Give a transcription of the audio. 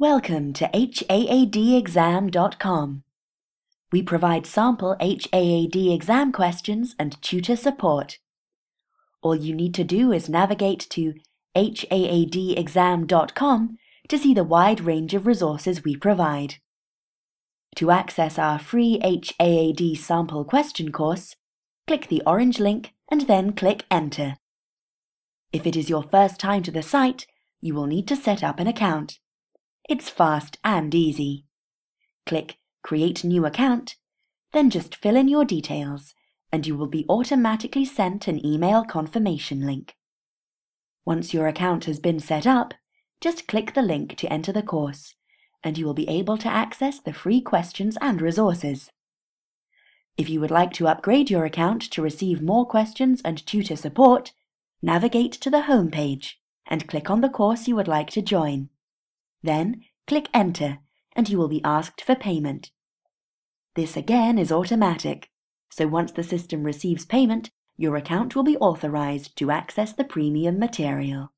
Welcome to HAADexam.com. We provide sample HAAD exam questions and tutor support. All you need to do is navigate to HAADexam.com to see the wide range of resources we provide. To access our free HAAD sample question course, click the orange link and then click Enter. If it is your first time to the site, you will need to set up an account. It's fast and easy. Click Create New Account, then just fill in your details and you will be automatically sent an email confirmation link. Once your account has been set up, just click the link to enter the course and you will be able to access the free questions and resources. If you would like to upgrade your account to receive more questions and tutor support, navigate to the home page and click on the course you would like to join. Then click Enter and you will be asked for payment. This again is automatic, so once the system receives payment, your account will be authorized to access the premium material.